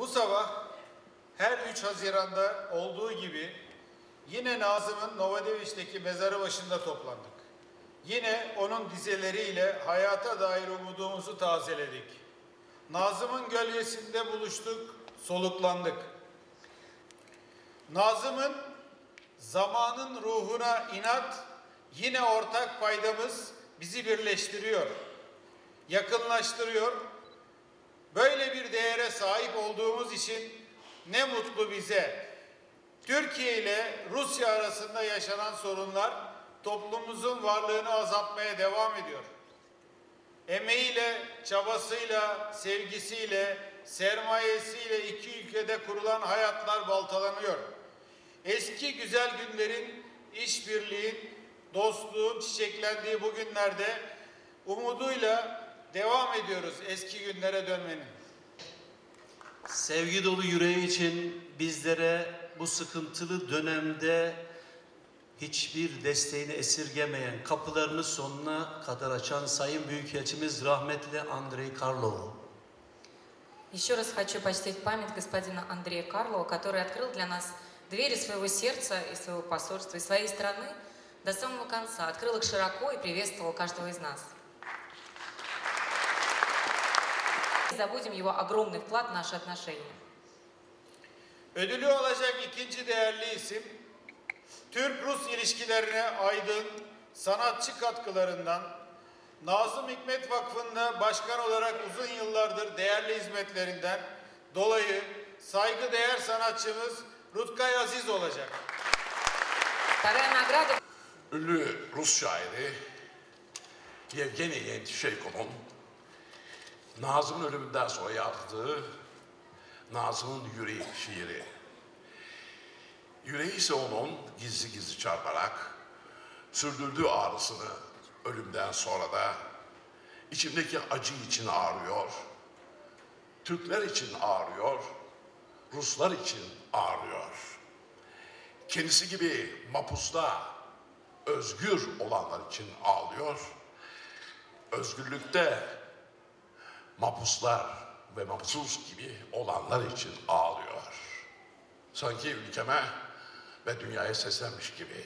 Bu sabah her 3 Haziran'da olduğu gibi yine Nazım'ın Novodeviç'teki mezarı başında toplandık. Yine onun dizeleriyle hayata dair umudumuzu tazeledik. Nazım'ın gölgesinde buluştuk, soluklandık. Nazım'ın zamanın ruhuna inat, yine ortak paydamız bizi birleştiriyor, yakınlaştırıyor. Böyle bir değere sahip olduğumuz için ne mutlu bize. Türkiye ile Rusya arasında yaşanan sorunlar toplumumuzun varlığını azaltmaya devam ediyor. Emeğiyle, çabasıyla, sevgisiyle, sermayesiyle iki ülkede kurulan hayatlar baltalanıyor. Eski güzel günlerin, işbirliğin, dostluğun çiçeklendiği bu günlerde umuduyla devam ediyoruz eski günlere dönmenin. Sevgi dolu yüreği için bizlere bu sıkıntılı dönemde hiçbir desteğini esirgemeyen, kapılarını sonuna kadar açan Sayın Büyükelçimiz rahmetli Andrei Karlov'u. Еще раз хочу почтить память господина Андрея Карлова, который открыл для нас двери своего сердца и своего посольства, и своей страны до самого конца. Открыл их широко и приветствовал каждого из нас. Не забудем его огромный вклад в наши отношения. Ödülü alacak ikinci değerli isim, Türk-Rus ilişkilerine aydın sanatçı katkılarından Nazım Hikmet Vakfı'nda başkan olarak uzun yıllardır değerli hizmetlerinden dolayı saygıdeğer sanatçımız Rutkay Aziz olacak. Вторая награда Ünlü Rus şairi Yevgeni Yevtüşeykov'un Nazım'ın ölümünden sonra yazdığı Nazım'ın Yüreği şiiri. Yüreği ise onun gizli gizli çarparak sürdürdüğü ağrısını ölümden sonra da içimdeki acı için ağrıyor, Türkler için ağrıyor, Ruslar için ağrıyor. Kendisi gibi mapusta özgür olanlar için ağlıyor. Özgürlükte mapuslar ve mapusuz gibi olanlar için ağlıyor. Sanki ülkeme ve dünyaya seslenmiş gibi.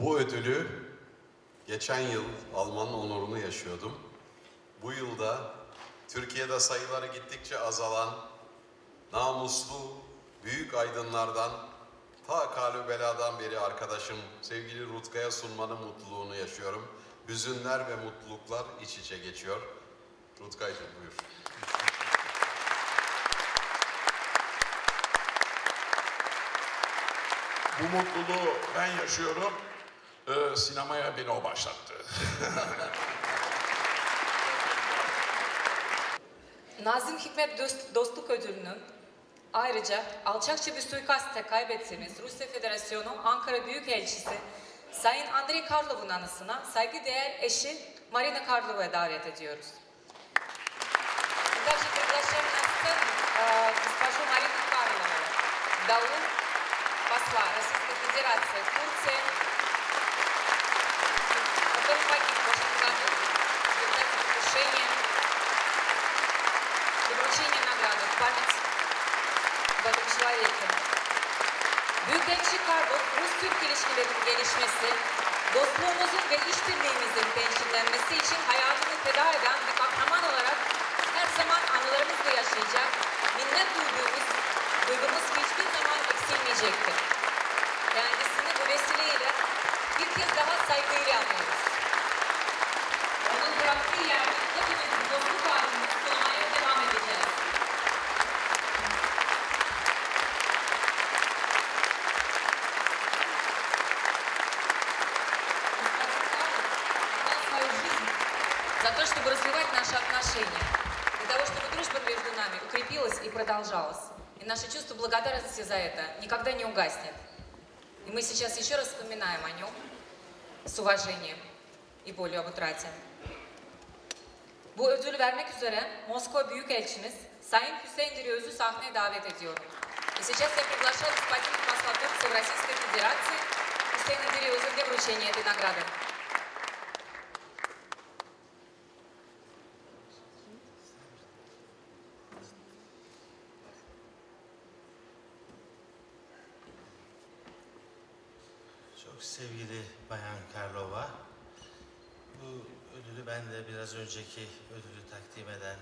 Bu ödülü geçen yıl almanın onurunu yaşıyordum. Bu yılda Türkiye'de sayıları gittikçe azalan namuslu büyük aydınlardan ta Kalübela'dan beri arkadaşım sevgili Rutkaya sunmanın mutluluğunu yaşıyorum. Hüzünler ve mutluluklar iç içe geçiyor. Rutkaycığım buyur. Bu mutluluğu ben yaşıyorum. Ee, sinemaya beni o başlattı. Nazım Hikmet Dost- Dostluk Ödülü'nün ayrıca alçakça bir suikastte kaybettiğimiz Rusya Federasyonu Ankara Büyükelçisi Sayın Andrei Karlov'un anısına saygıdeğer eşi Marina Karlova'ya davet ediyoruz. Также приглашаем на сцену э, госпожу Марину Карлову, вдову посла Российской Федерации в Турции, который погиб в прошлом году в результате покушения и вручения награды в память barışçılar yönetimi. Büyükelçilik Karbon, Rus-Türk ilişkilerinin gelişmesi, dostluğumuzun ve işbirliğimizin bençinlenmesi için hayatını feda eden bir kahraman olarak her zaman anılarımızla yaşayacak, minnet duyduğumuz, duygumuz hiçbir zaman eksilmeyecektir. Kendisini bu vesileyle bir kez daha saygıyla anıyoruz. Onun bıraktığı yerde hepimizin dostluk halini sunmaya devam edeceğiz. Укрепилась и наше чувство благодарности за это никогда не угаснет. И мы сейчас еще раз вспоминаем о нем с уважением и болью об утрате. Bu ödülü vermek üzere Moskova Büyükelçimiz Sayın Hüseyin Diri Öz'ü sahneye davet ediyorum. И сейчас я приглашаю господина посла Турции Российской Федерации Хусейна Дериуза для вручения этой награды. Sevgili Bayan Karlova, bu ödülü ben de biraz önceki ödülü takdim eden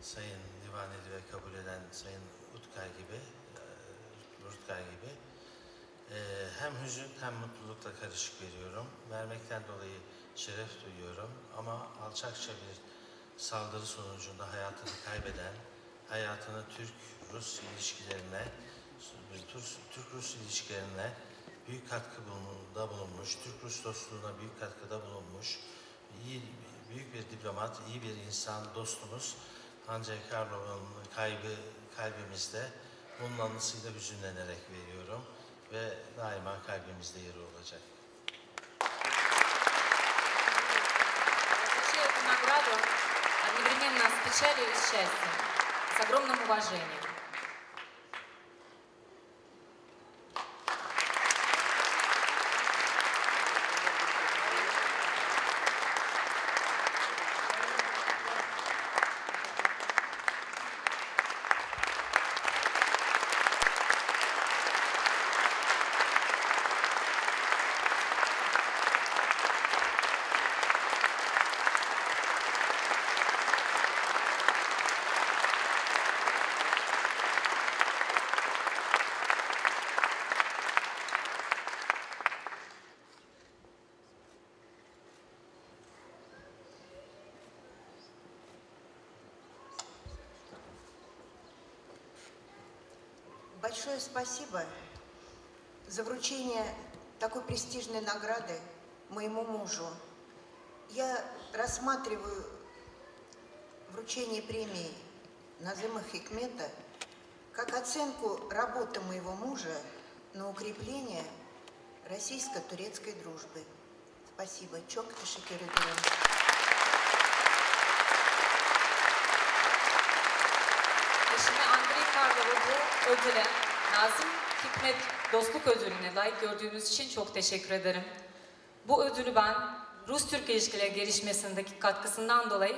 Sayın Divaneli ve kabul eden Sayın Utkay gibi, e, Rutkay gibi e, hem hüzün hem mutlulukla karışık veriyorum. Vermekten dolayı şeref duyuyorum ama alçakça bir saldırı sonucunda hayatını kaybeden, hayatını Türk-Rus ilişkilerine, Türk-Rus ilişkilerine büyük katkı bulununda bulunmuş, Türk-Rus dostluğuna büyük katkıda bulunmuş, iyi, büyük bir diplomat, iyi bir insan, dostumuz Andrei Karlov'un kaybı kalbimizde. Bunun anısıyla hüzünlenerek veriyorum ve daima kalbimizde yeri olacak. Вручаю эту награду одновременно с печалью и счастьем, с огромным уважением. Большое спасибо за вручение такой престижной награды моему мужу. Я рассматриваю вручение премии Назыма Хикмета как оценку работы моего мужа на укрепление российско-турецкой дружбы. Спасибо. Teşekkür ederim. Eşime Andrei Karlov'u ödüle, Nazım Hikmet Dostluk Ödülü'ne layık gördüğünüz için çok teşekkür ederim. Bu ödülü ben Rus-Türk ilişkileri gelişmesindeki katkısından dolayı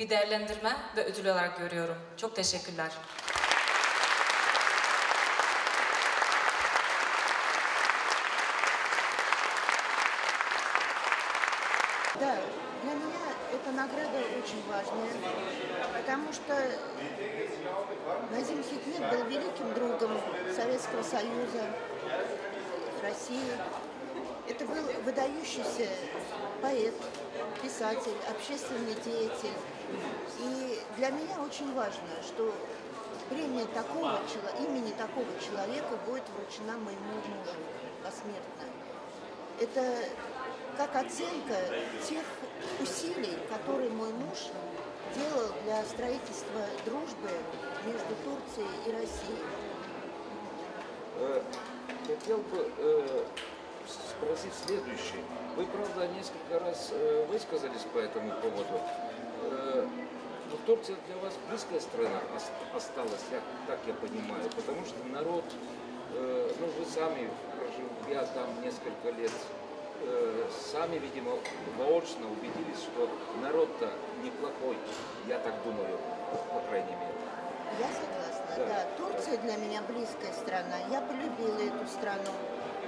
bir değerlendirme ve ödül olarak görüyorum. Çok teşekkürler. Очень важная, потому что Назим Хикмет был великим другом Советского Союза, России. Это был выдающийся поэт, писатель, общественный деятель. И для меня очень важно, что премия такого имени такого человека будет вручена моему мужу посмертно. Это как оценка тех усилий, которые мой муж делал для строительства дружбы между Турцией и Россией. Э, Хотел бы э, спросить следующее. Вы, правда, несколько раз э, высказались по этому поводу. Но Турция для вас близкая страна ос- осталась, я- так я понимаю, потому что народ, ну вы сами, проживя там несколько лет, э, сами, видимо, воочно убедились, что народ-то неплохой, я так думаю, по крайней мере. Я согласна, Да. да. Турция для меня близкая страна. Я полюбила эту страну.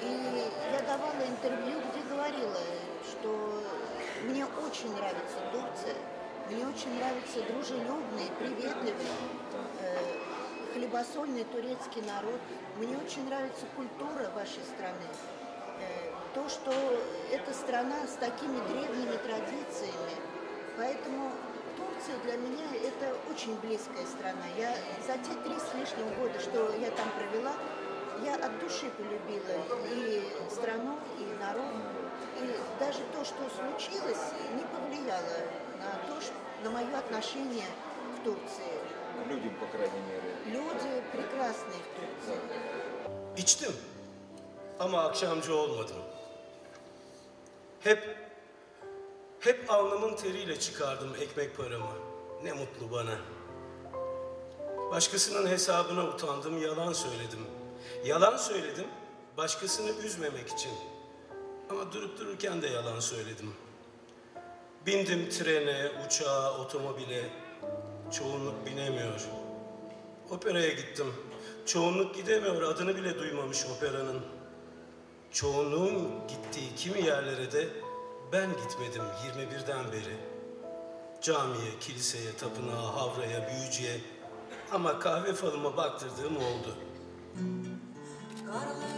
И я давала интервью, где говорила, что мне очень нравится Турция. Мне очень нравится дружелюбный, приветливый, э, хлебосольный турецкий народ. Мне очень нравится культура вашей страны. То, что эта страна с такими древними традициями. Поэтому Турция для меня это очень близкая страна. Я за те три с лишним года, что я там провела, я от души полюбила и страну, и народ. И даже то, что случилось, не повлияло на то, ш- на мое отношение к Турции. Людям, по крайней мере. Люди прекрасные в Турции. İçtim ama akşamcı olmadım. Hep hep alnımın teriyle çıkardım ekmek paramı. Ne mutlu bana. Başkasının hesabına utandım, yalan söyledim. Yalan söyledim Başkasını üzmemek için. Ama durup dururken de yalan söyledim. Bindim trene, uçağa, otomobile. Çoğunluk binemiyor. Operaya gittim. Çoğunluk gidemiyor, adını bile duymamış operanın. Çoğunluğun gittiği kimi yerlere de ben gitmedim 21'den beri. Camiye, kiliseye, tapınağa, havraya, büyücüye ama kahve falıma baktırdığım oldu. Karlı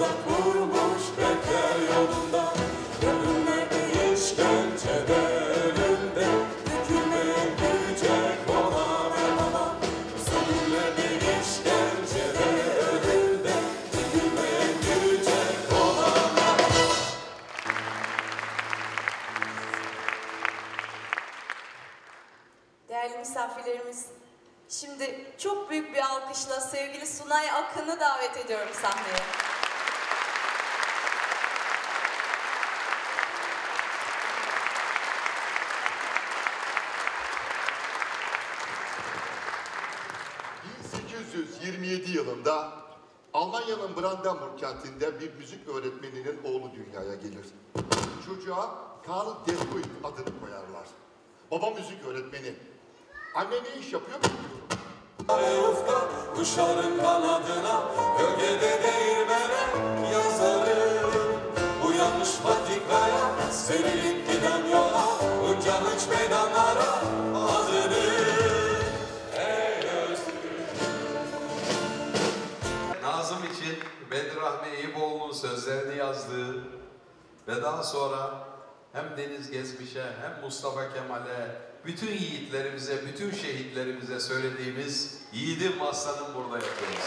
Yanınıza kurmuş yolunda. Gönüllerde işkencede önünde Bükülmeyen gücek olan bana Zulümlerde işkencede önünde Bükülmeyen gücek olan Değerli misafirlerimiz, şimdi çok büyük bir alkışla sevgili Sunay Akın'ı davet ediyorum sahneye. Brandenburg kentinde bir müzik öğretmeninin oğlu dünyaya gelir. Çocuğa Karl Deskuit adını koyarlar. Baba müzik öğretmeni. Anne ne iş yapıyor bilmiyorum. Ufka kuşların kanadına Gölgede değirmene yazarım Bu yanlış patikaya Serilip Rahmi Eyüboğlu'nun sözlerini yazdığı ve daha sonra hem Deniz Gezmiş'e hem Mustafa Kemal'e, bütün yiğitlerimize, bütün şehitlerimize söylediğimiz Yiğidim Aslanım burada yapıyoruz.